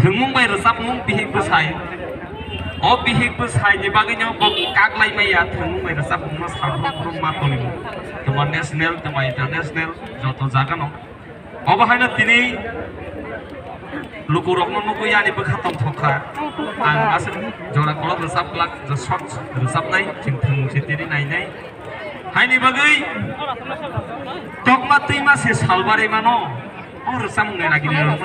थंगुंबाय रोजाबमुं बिहिबो साय अ बिहिबो सायनि बागैनो काग्लायमाया थंगुंबाय रोजाबमुं सारफ्रोम मातलिमु তোমার ন্যাশনাল তোমার ইন্টারন্যাশনাল যত জাগানো অবহাইন তিনি লুকু রকম নুকুই আনিবো খাতম থকা आं आसो जरा कलम रोजाबलाक सर्ट रोजाबनाय जों थंसे तिरि नायनाय हायनि बागै तकमा दैमासे सालबारै मानो ur samungai lagi samung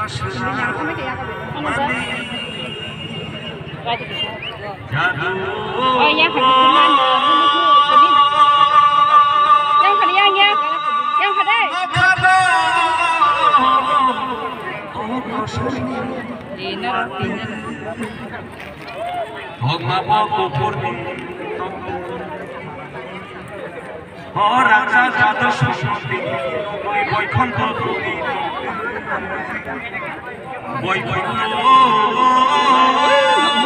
Kasih. রাজা সাদস্য শক্তি বৈকুণ্ঠ প্রতি বৈকুণ্ঠ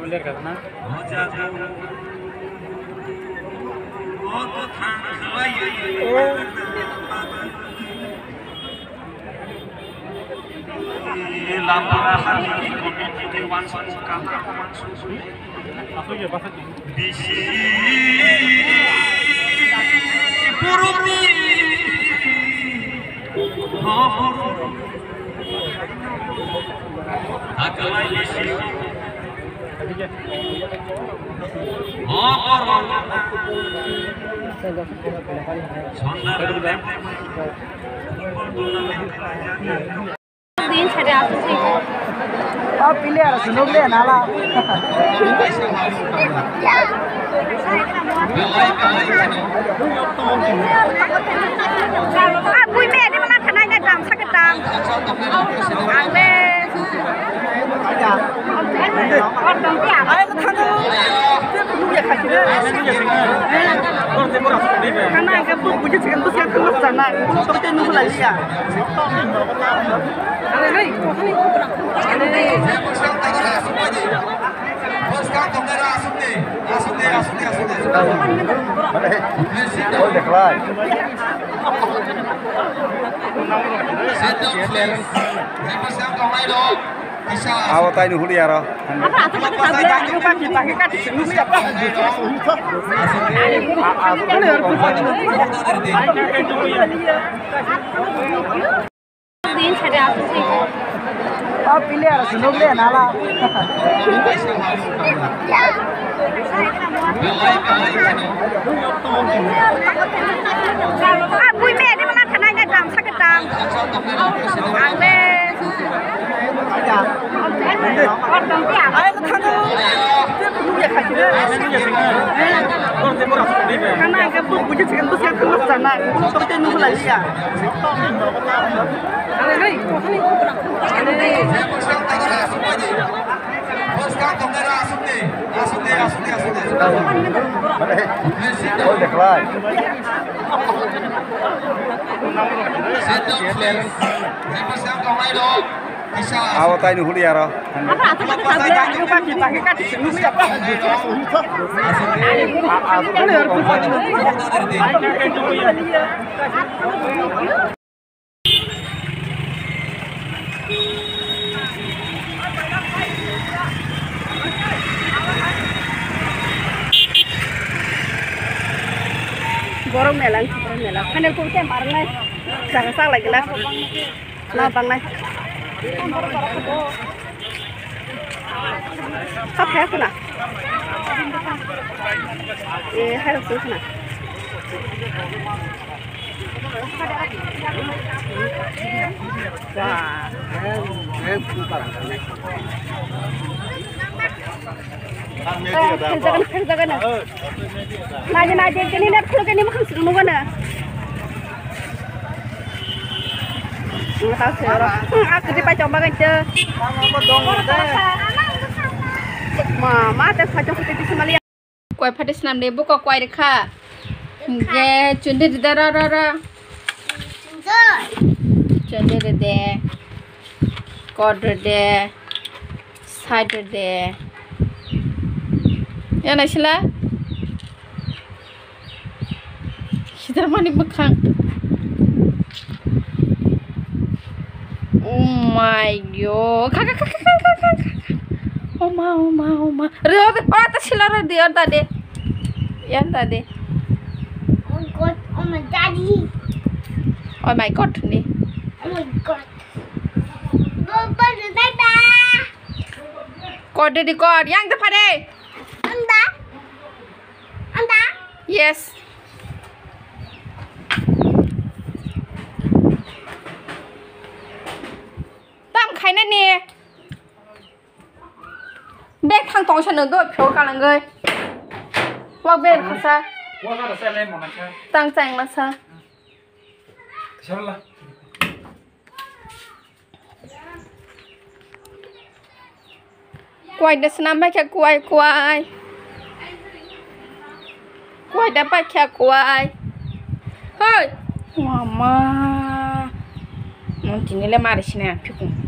क्लियर करना ये लांबा हाथी कमिटी देवान संस्कार का मान सुन सुन बीसी। सुनो ले नाला à vui mẹ đi mà nó karena kan tuh punya nunggu lagi ya Awak tanya hulu ya roh. नाला आप कोई खाना का सके दाम con đồng tiền 아이 그 타도 누구야 같이 karena kan tuh punya sekian tuh sekian terus sana tuh kita nunggu lagi ya ada kali Oh, decline. Awa tayo ni huli ara. apa aku tak tahu lah aku pakai pakai kan sini siapa borong melang borong melang kan aku teh marang nih sangat sangat lagi lah lah bang nih sắp hết rồi Naja, naja, kini net kulo kini makan sunu kan ya. Nggak tahu sih orang. Aku di pacong banget cek. Mama, tes pacong seperti 컵 하였구나. 예, 하였구나. 와, 내 부가랑 가네. 아, 편자간 편자간. 나지 나지, 그니 나 편자간이 막 흔들어 놓은 거는. Makasih orang. Aku dipacong banget je. Mama ada pacong seperti sama lihat. Kuai pada senam debu kau kuai dekha. Ge cundi di dara dara. Cundi di de. Quarter de. Side de. Ya nasilah. Kita mana bekang. Ma oh ma oh ma. Re oh oh ta chila re de or ta de. Yan ta de. Oh God, oh my daddy, Oh my god ni. oh my God. Papa, dada. God de god. Yang ta pa de. Anda, anda. Yes. khai nét nè bếp thằng tông chân nướng tôi phiếu cả là người qua bên không sao qua ra là xe lên mà mà sao tăng chàng là sao sao là quay đất nam bác kia quay quay quay đất bác kia quay hơi mama もうティネレマレしないピコン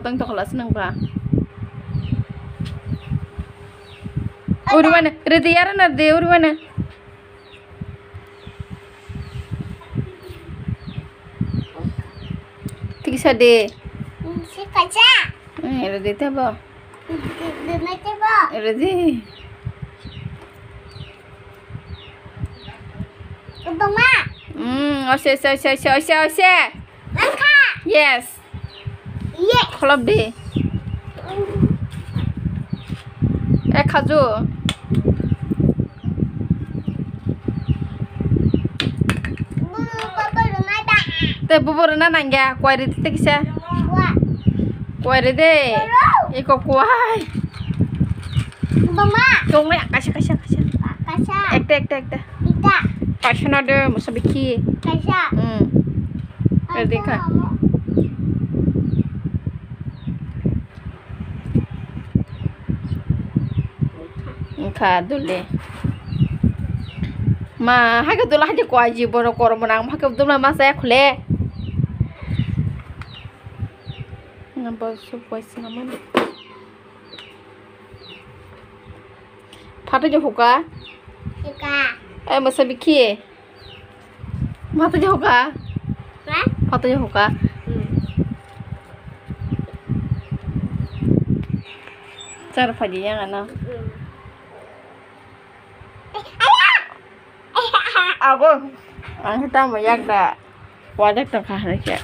tăng tao kelas nang ba. Uri mana? Redi yara na de? Tigisa de. Si kaca. Eh, ba? Dina coba. Redi. Ubama. Hmm, ose ose ose ose ose ose. Angka. Yes. Kolab de. Eh, khaju. Bu, papa dina Te bubur na nangya, kwai redi tigisa. Wah. Kwai redi. Iko kwai. Ubama. Tunggu ya, kasih kasih kasih. Kaca. Ekta ekta ekta. dule ma hake dula hake kwa jibono koromo nang hake dula masa ya kule. Number so voice namun pata jo huka? Huka. Eh masa biki e. mata jo huka? Pata jo huka? Mm. Cara fajinya kan అగో అంకుతాము ఎక్కడ వాడేట కాదకే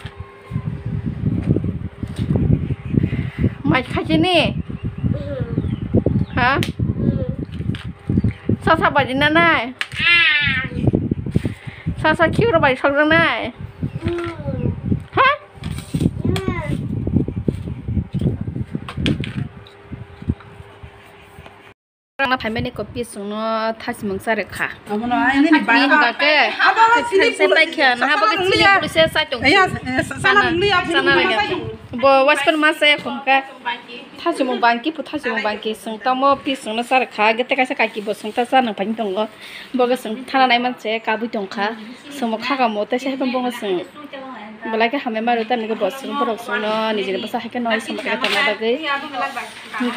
মাছ খাইছে নি হ্যাঁ সাসা বাজি না নাই সাসা কি বাড়ি সঙ্গে নাই ตั้งนะพายไม่ได้กดปีส่งนาะถ้าสมังสารค่ะเอาหน่อยนี่บ้านก็แก่เส้นไปเขียนนะคะปกติที่บริเซสยจงสานังเรียบสานังรีบบ่ว่าเป็นมาเซ่ของก็ถ้าสมองบางกี่ปุ๊ถ้าสมองบางกี่ส่งตั้งมอปีส่งนะสารค่ะเก็แต่ก็สักกีบ่ส่งตั้งสารนังพันตรงก็บอก็ส่งท่านนายมันเซ่กาบุตรงค่ะสมองข้ากับโมแต่ใช้เป็นบงส่ง noi sum ka ta na ba ge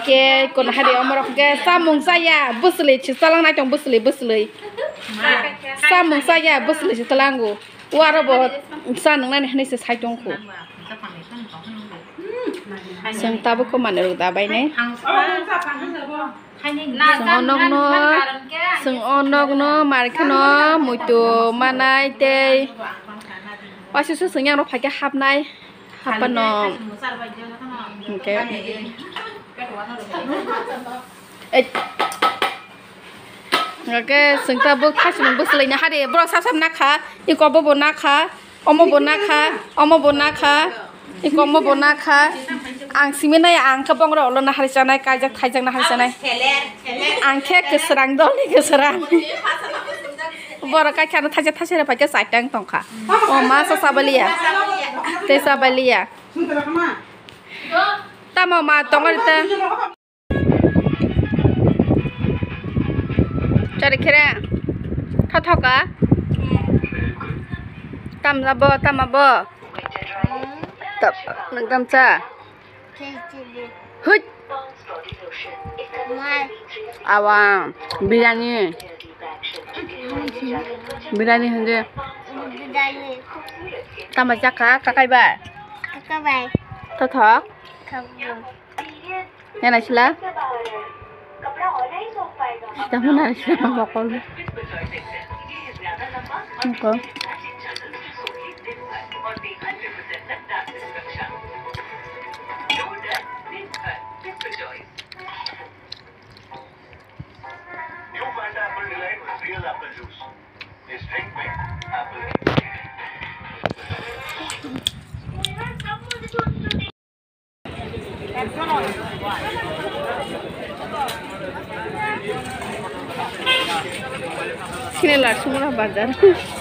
ke kon hari omor ke samung saya busli chi salang na chong busli busli samung saya busli waro bo sanung na ni se sai chong ku sing tabu ko man ru da bai ne sing onok no sing onok no mar khno muitu manai ว่าซื้อซื้อย่างรถไกแกหับในหับปนองโอเอ๊ะแล้วก็สึงตาบุกถ้าสมบุกเลยนะคะเดี๋ยวบรอซับซับนะคะยังกอบบนนะคะอมบนนะคะอมบนนะคะยังกอมบนนะคะอังซิมินายอ่างขรบองเราลนะฮาริจานายกายจากไทยจากนะฮาริจานายอังแค่กระสรังดอลนี่กระสรัง বড়কা খানো থাচে থাচে রে পাইকে site tongue টংকা ও মা সসাবলিয়া তে সাবলিয়া তামো মা টঙ্গর তে চরে খেরা থা থকা তাম যাব তামাব তাপ নগদাম চা হুট আওয়া biryani Biryani hindi. Biryani. Tama tao ka? Kakaiba? Kakaiba. Totok? Kakaiba. Yan na sila? Sita mo na sila ng bakol. Okay. Rejoice. Lah semua bazar